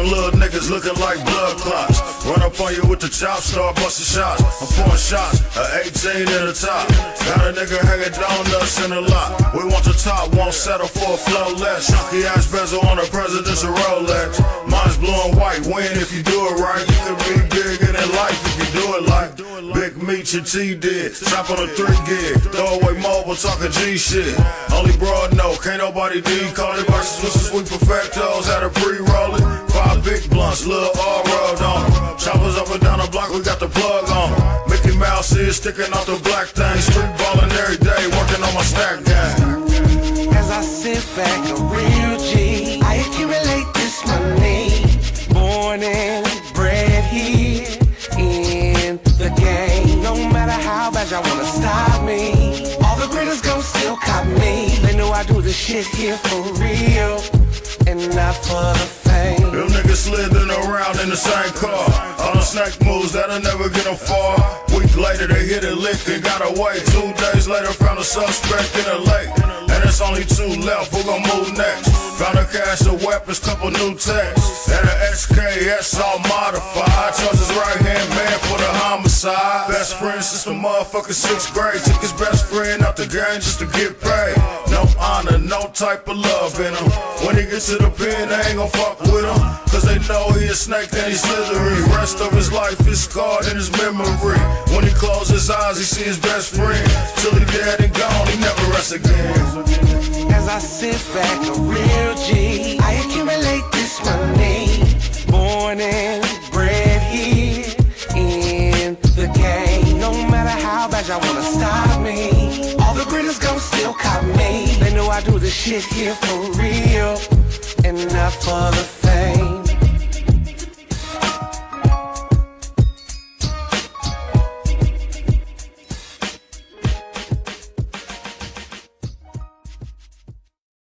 some little niggas looking like blood clots. Run up on you with the chop, start busting shots. I'm pouring shots, a 18 in the top. Got a nigga hanging donuts in the lot. We want the top, won't settle for a flow less. Chunky ass bezel on a presidential Rolex. Mine's blue and white, win if you do it right. You can be bigger than life if you do it like Big Meech and T did. Chop on a three gig, throw away mobile, talking G shit. Only broad no, can't nobody D. Call it versus with some sweet perfectos, had a pre-rolling. Blunts, little all rubbed on 'em. Choppers up and down the block, we got the plug on 'em. Mickey Mouse is sticking out the black thing. Street ballin' every day, working on my stack game. As I sit back, a real G, I accumulate this money. Born and bred here in the game. No matter how bad y'all wanna stop me, all the greatest gon' still cop me. They know I do this shit here for real and not for same car. All the snake moves that'll never get them far. Week later, they hit a lick and got away. Two days later, found a suspect in a lake. And it's only two left, who gon' move next? Found a cache of weapons, couple new texts. And an SKS all modified. Chose his right hand man for the homicide. Best friend since the motherfucking sixth grade. Took his best friend out the game just to get paid. No honor, no type of love in him. When he gets to the pen, they ain't gon' fuck with him. Cause they a snake, then he's slithery. Rest of his life is scarred in his memory. When he closes his eyes, he see his best friend. Till he dead and gone, he never rests again. As I sit back, a real G, I accumulate this money. Born and bred here in the game. No matter how bad y'all wanna stop me, all the greatest gon' still cop me. They know I do this shit here for real and not for the.